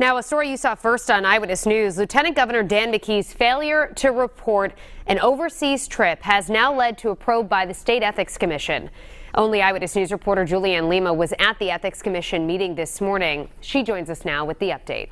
Now, a story you saw first on Eyewitness News Lieutenant Governor Dan McKee's failure to report an overseas trip has now led to a probe by the State Ethics Commission. Only Eyewitness News reporter Julianne Lima was at the Ethics Commission meeting this morning. She joins us now with the update.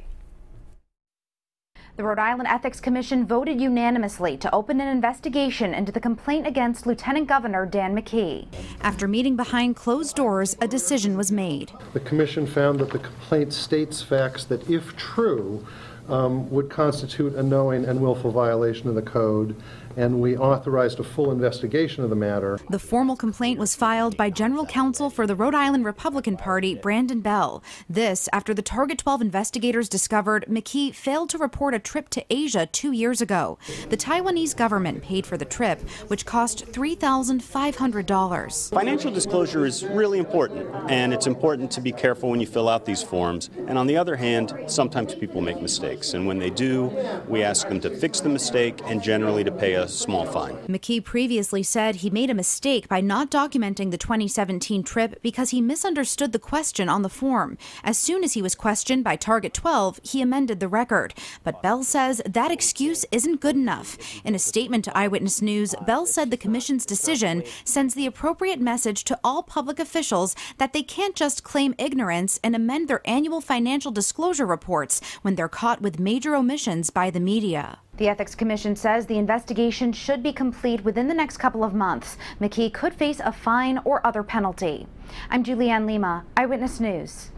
The Rhode Island Ethics Commission voted unanimously to open an investigation into the complaint against Lieutenant Governor Dan McKee. After meeting behind closed doors, a decision was made. The commission found that the complaint states facts that, if true, um, would constitute a knowing and willful violation of the code and we authorized a full investigation of the matter. The formal complaint was filed by General Counsel for the Rhode Island Republican Party, Brandon Bell. This after the Target 12 investigators discovered McKee failed to report a trip to Asia two years ago. The Taiwanese government paid for the trip, which cost $3,500. Financial disclosure is really important, and it's important to be careful when you fill out these forms. And on the other hand, sometimes people make mistakes, and when they do, we ask them to fix the mistake and generally to pay a small fine. McKee previously said he made a mistake by not documenting the 2017 trip because he misunderstood the question on the form. As soon as he was questioned by Target 12, he amended the record. But Bell says that excuse isn't good enough. In a statement to Eyewitness News, Bell said the commission's decision sends the appropriate message to all public officials that they can't just claim ignorance and amend their annual financial disclosure reports when they're caught with major omissions by the media. The Ethics Commission says the investigation should be complete within the next couple of months. McKee could face a fine or other penalty. I'm Julianne Lima, Eyewitness News.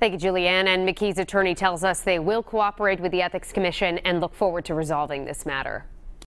Thank you, Julianne. And McKee's attorney tells us they will cooperate with the Ethics Commission and look forward to resolving this matter.